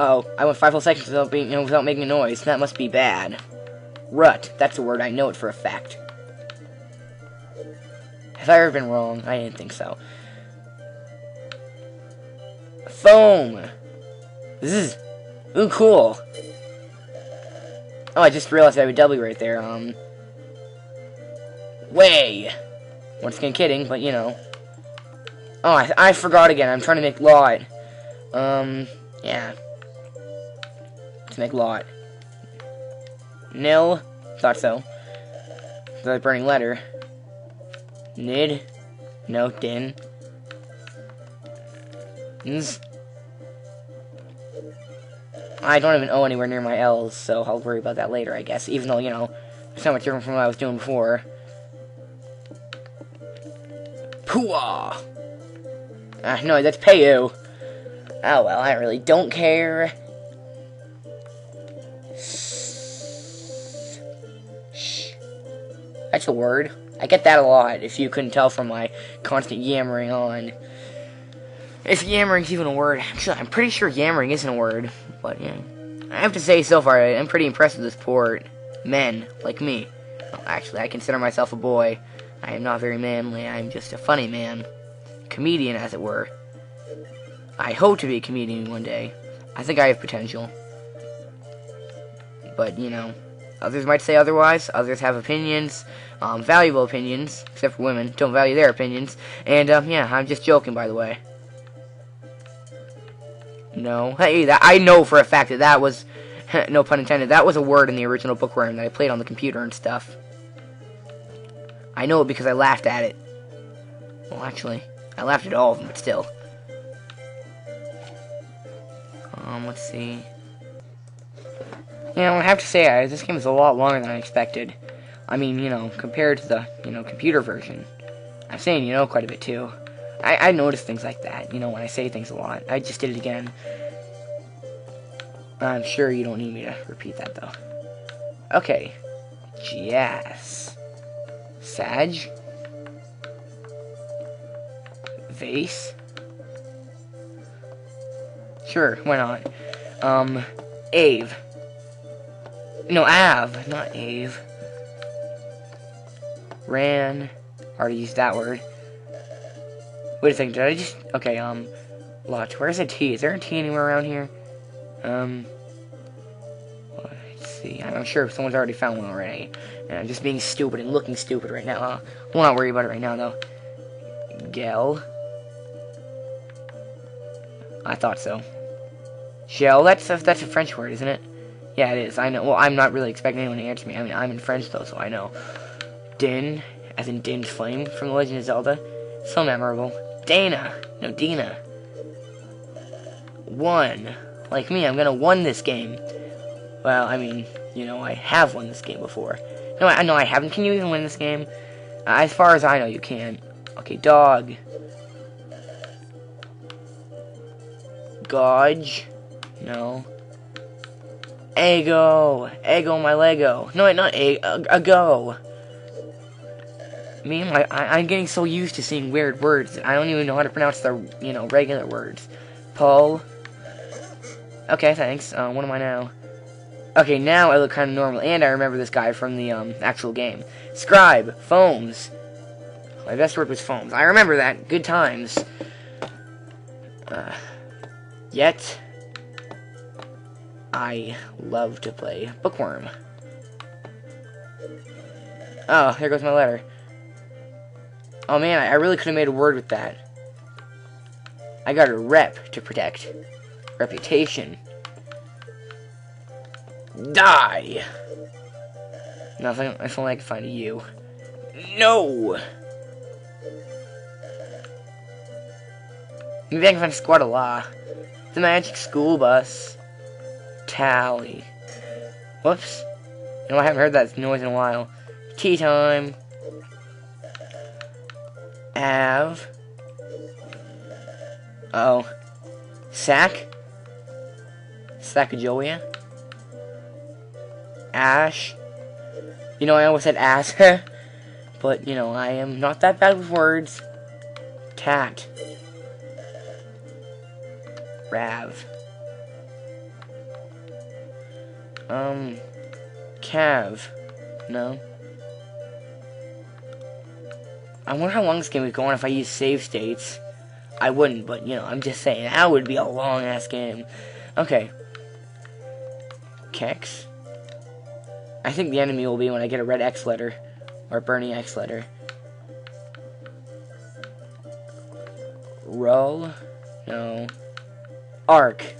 Oh, I went five whole seconds without being, you know, without making a noise. That must be bad. Rut. That's a word. I know it for a fact. Have I ever been wrong? I didn't think so. Foam. This is... Ooh, cool. Oh, I just realized I have a W right there. Um... Way. Once again, kidding, but you know. Oh, I, I forgot again. I'm trying to make lot. Um, yeah. To make lot. Nil. Thought so. The burning letter. Nid. No, din. Nz. I don't even owe anywhere near my L's, so I'll worry about that later, I guess. Even though, you know, it's not much different from what I was doing before. Pooah! Ah, no, that's Payu. Oh, well, I really don't care. Shh. That's a word. I get that a lot, if you couldn't tell from my constant yammering on. If yammering's even a word, actually, I'm pretty sure yammering isn't a word, but yeah. I have to say, so far, I'm pretty impressed with this port. Men, like me. Well, actually, I consider myself a boy. I am not very manly, I am just a funny man. Comedian, as it were. I hope to be a comedian one day. I think I have potential. But, you know, others might say otherwise. Others have opinions, um, valuable opinions, except for women. Don't value their opinions. And, um, yeah, I'm just joking, by the way. No. Hey, that, I know for a fact that that was, no pun intended, that was a word in the original bookworm that I played on the computer and stuff. I know it because I laughed at it. Well, actually, I laughed at all of them, but still. Um, let's see. You know, I have to say, this game is a lot longer than I expected. I mean, you know, compared to the, you know, computer version. I'm saying, you know, quite a bit, too. I, I notice things like that, you know, when I say things a lot. I just did it again. I'm sure you don't need me to repeat that, though. Okay. Yes. Sag. Vase. Sure, why not? Um, Ave. No, Av, not Ave. Ran. Already used that word. Wait a second, did I just... Okay, um, Lot. Where's a T? Is there a T anywhere around here? Um, let's see. I'm sure someone's already found one already. And I'm just being stupid and looking stupid right now. Uh, we'll not worry about it right now, though. Gel. I thought so. Gel, that's a, that's a French word, isn't it? Yeah, it is. I know. Well, I'm not really expecting anyone to answer me. I mean, I'm in French, though, so I know. Din, as in Din's Flame from The Legend of Zelda. So memorable. Dana. No, Dina. One. Like me, I'm gonna won this game. Well, I mean, you know, I have won this game before. No, I know I haven't. Can you even win this game? As far as I know, you can. Okay, dog. Gauge. No. Ego. Ego my Lego. No, wait, not a, a, a. Me, my, I, I'm getting so used to seeing weird words. I don't even know how to pronounce the, you know, regular words. Pull. Okay, thanks. Uh, what am I now? Okay, now I look kind of normal, and I remember this guy from the um, actual game. Scribe. Foams. My best word was foams. I remember that. Good times. Uh, yet, I love to play Bookworm. Oh, here goes my letter. Oh man, I really could have made a word with that. I got a rep to protect. Reputation. Die! Nothing. If only I could find a U. No! Maybe I can find Squadala. The Magic School Bus. Tally. Whoops. Know, I haven't heard that noise in a while. Tea time. Av. Oh. Sack. Sacagawea. Ash. You know, I almost said ass. but, you know, I am not that bad with words. Cat. Rav. Um, Cav. No. I wonder how long this game would go on if I use save states. I wouldn't, but, you know, I'm just saying, that would be a long-ass game. Okay. Kex. I think the enemy will be when I get a red X letter. Or Bernie X letter. Roll. No. Arc.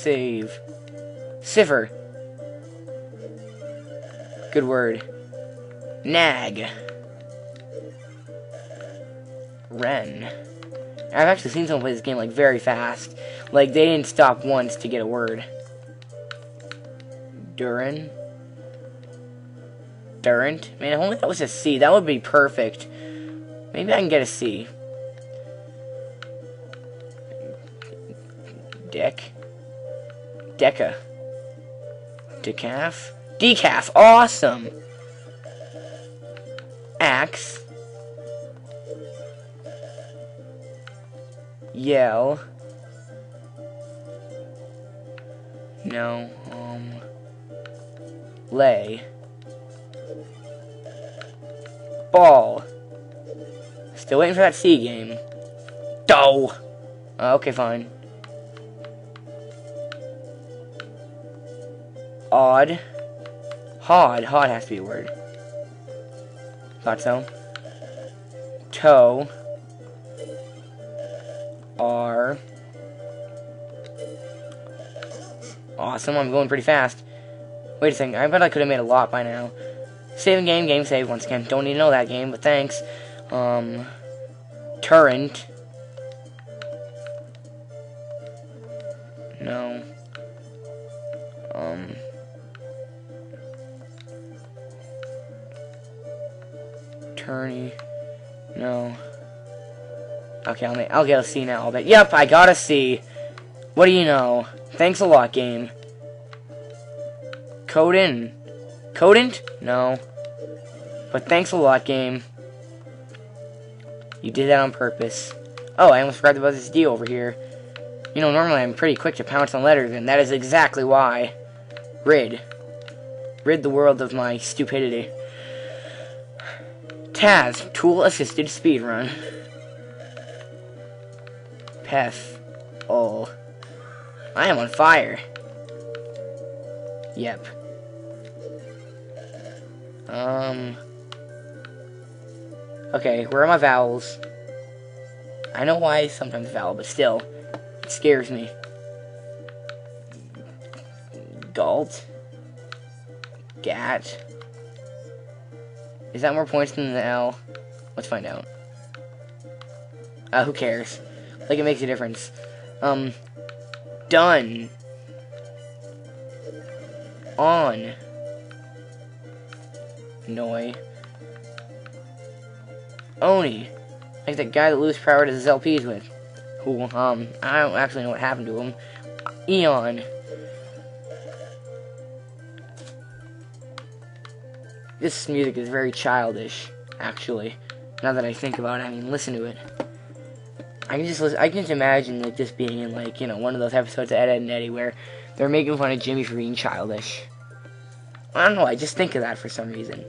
Save. Cipher. Good word. Nag. Ren. I've actually seen someone play this game like very fast. Like they didn't stop once to get a word. Durin. Durant. Man, if only that was a C. That would be perfect. Maybe I can get a C. Deck. Deca. Decaf. Decaf. Awesome. Axe. Yell. No. Um. Lay. Ball. Still waiting for that C game. Dough. Uh, okay, fine. Odd. Hod. Hod has to be a word. Thought so. Toe. R. Awesome, I'm going pretty fast. Wait a second, I bet I could have made a lot by now. Saving game, game save once again. Don't need to know that game, but thanks. Um, Turrent. No. Um. Tourney. No. Okay, I'll, make, I'll get a C now. Bet. Yep, I got a C. What do you know? Thanks a lot, game. Code in. Codent? No. But thanks a lot, game. You did that on purpose. Oh, I almost forgot about this D over here. You know, normally I'm pretty quick to pounce on letters, and that is exactly why. Rid. Rid the world of my stupidity. TAS, tool assisted speedrun. Pef. Oh. I am on fire. Yep. Um. Okay, where are my vowels? I know why sometimes vowel, but still, it scares me. Galt. Gat. Is that more points than the L? Let's find out. Uh, who cares? Like, it makes a difference. Um, done. On. Noi. Oni. Like that guy that Louis Power to his LPs with. Who, um, I don't actually know what happened to him. Eon. This music is very childish, actually. Now that I think about it, I mean, listen to it. I can just listen, I can just imagine like this being in like you know one of those episodes of Ed, Edd n Eddy where they're making fun of Jimmy for being childish. I don't know. I just think of that for some reason.